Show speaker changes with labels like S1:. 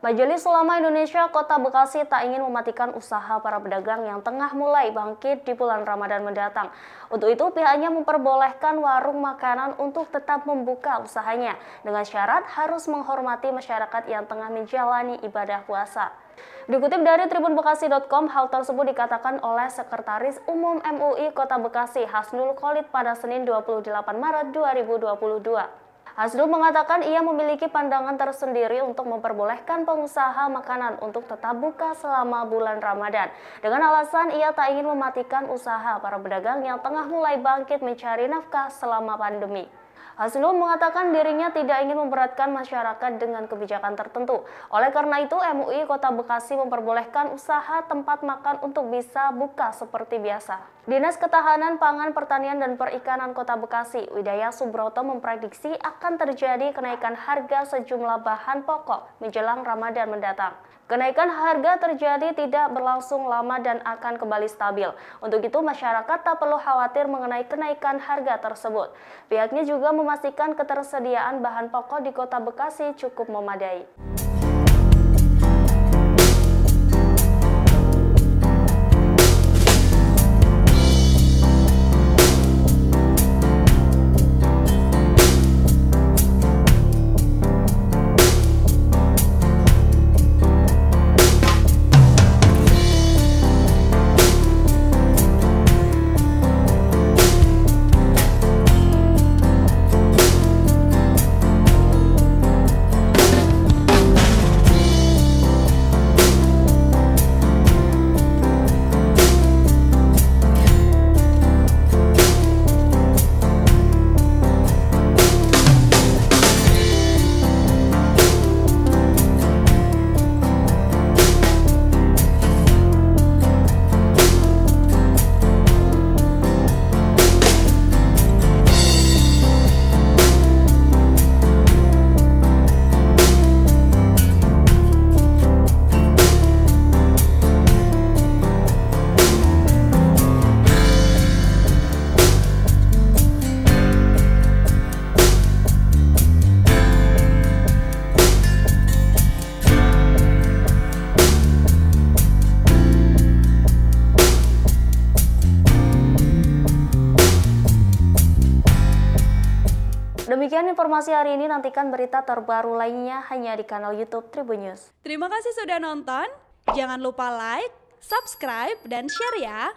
S1: Majelis Ulama Indonesia Kota Bekasi tak ingin mematikan usaha para pedagang yang tengah mulai bangkit di bulan Ramadan mendatang. Untuk itu pihaknya memperbolehkan warung makanan untuk tetap membuka usahanya dengan syarat harus menghormati masyarakat yang tengah menjalani ibadah puasa. Dikutip dari tribunbekasi.com, hal tersebut dikatakan oleh Sekretaris Umum MUI Kota Bekasi Hasnul Khalid pada Senin 28 Maret 2022. Hasdul mengatakan ia memiliki pandangan tersendiri untuk memperbolehkan pengusaha makanan untuk tetap buka selama bulan Ramadan. Dengan alasan ia tak ingin mematikan usaha para pedagang yang tengah mulai bangkit mencari nafkah selama pandemi. Hasnul mengatakan dirinya tidak ingin memberatkan masyarakat dengan kebijakan tertentu. Oleh karena itu, MUI Kota Bekasi memperbolehkan usaha tempat makan untuk bisa buka seperti biasa. Dinas Ketahanan Pangan Pertanian dan Perikanan Kota Bekasi, Widaya Subroto memprediksi akan terjadi kenaikan harga sejumlah bahan pokok menjelang Ramadan mendatang. Kenaikan harga terjadi tidak berlangsung lama dan akan kembali stabil. Untuk itu, masyarakat tak perlu khawatir mengenai kenaikan harga tersebut. Pihaknya juga memastikan ketersediaan bahan pokok di kota Bekasi cukup memadai. Demikian informasi hari ini, nantikan berita terbaru lainnya hanya di kanal YouTube Tribun News.
S2: Terima kasih sudah nonton. Jangan lupa like, subscribe, dan share ya.